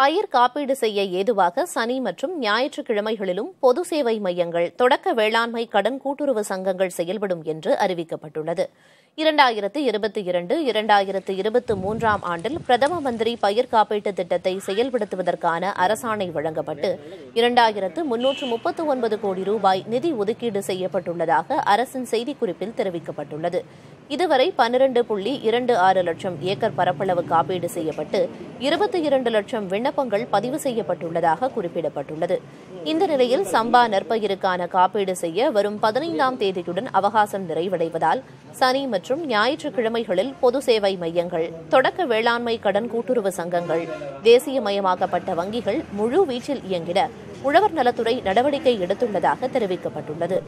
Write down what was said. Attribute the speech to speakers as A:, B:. A: பயிர் காப்பீடு செய்ய ஏதுவாக சனி மற்றும் ஞாயிற்றுக்கிழமைகளிலும் பொது சேவை மையங்கள் தொடக்க வேளாண்மை கடன் கூட்டுறவு சங்கங்கள் செயல்படும் என்று அறிவிக்கப்பட்டுள்ளது இரண்டாயிரத்து இருபத்தி இரண்டு இரண்டாயிரத்து இருபத்தி மூன்றாம் ஆண்டில் பிரதம மந்திரி பயிர் காப்பீட்டு திட்டத்தை செயல்படுத்துவதற்கான அரசாணை வழங்கப்பட்டு இரண்டாயிரத்து முன்னூற்று முப்பத்து ஒன்பது கோடி ரூபாய் நிதி ஒதுக்கீடு செய்யப்பட்டுள்ளதாக அரசின் செய்திக்குறிப்பில் தெரிவிக்கப்பட்டுள்ளது இதுவரை பன்னிரண்டு புள்ளி இரண்டு ஆறு லட்சம் ஏக்கர் பரப்பளவு காப்பீடு செய்யப்பட்டு இருபத்தி இரண்டு லட்சம் விண்ணப்ப விண்ணப்பங்கள் பதிவு செய்யப்பட்டுள்ளதாக குறிப்பிடப்பட்டுள்ளது இந்த நிலையில் சம்பா நற்பயிருக்கான காப்பீடு செய்ய வரும் பதினைந்தாம் தேதியுடன் அவகாசம் நிறைவடைவதால் சனி மற்றும் ஞாயிற்றுக்கிழமைகளில் பொது சேவை மையங்கள் தொடக்க வேளாண்மை கடன் கூட்டுறவு சங்கங்கள் தேசியமயமாக்கப்பட்ட வங்கிகள் முழு வீச்சில் இயங்கிட உழவர் நலத்துறை நடவடிக்கை எடுத்துள்ளதாக தெரிவிக்கப்பட்டுள்ளது